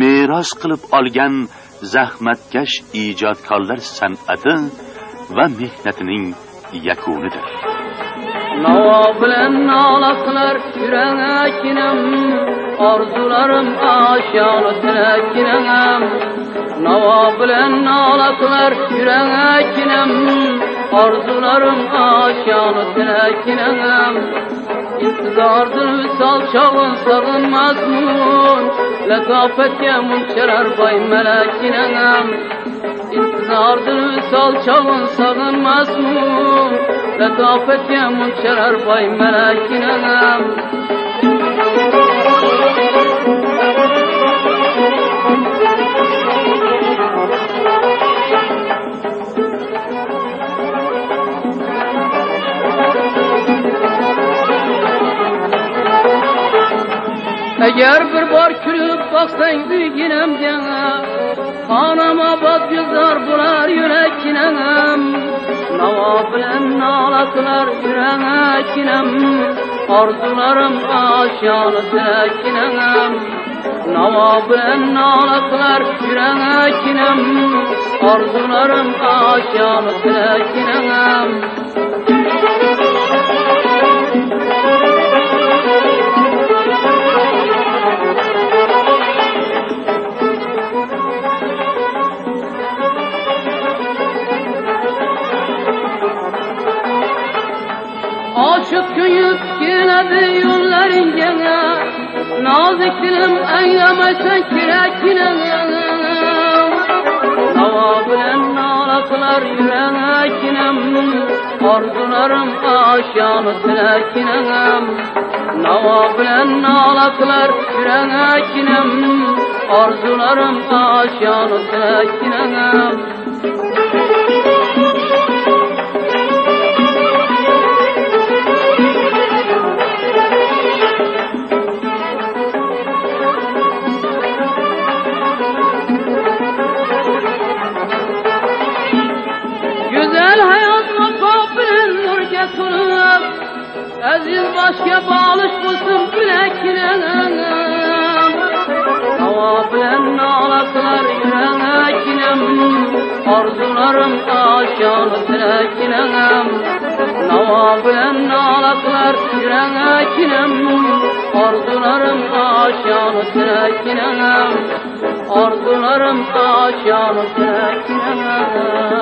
meros qilib olgan zahmatkash ijodkorlar san'ati va mehnatining yakunidir. Navo bilan nola qilar yuragakinem orzularim oshyoni tilakinem Nava bilen ağlaklar yüreğim Arzularım aşağı dilekinem İntizardır visal çağın sağın mazmun Letafetke munçerer bay melekinem İntizardır visal çağın sağın mazmun Letafetke munçerer bay melekinem Eğer bir bar külüp baksan düğünem cana Hanım abad güzar bular yürekinem Nava bilen nalatılar yürekinem Arzularım aşağını tekinem Nava bilen nalatılar yürekinem Arzularım aşağını tekinem Aşık köyüp geledi yolların gene Nazik dilim eylemesen kirekine Hava bilen nalatılar yüreğinem Arzularım aşağını tilekinem Nava bilen nalatılar yüreğinem Arzularım aşağını tilekinem getirip Aziz başka bağlış bulsun bilekine Hava bilen ağlatlar yüreğine Arzularım aşağını dilekine Nava bilen ağlatlar yüreğine Arzularım aşağını dilekine Arzularım aşağını tekrar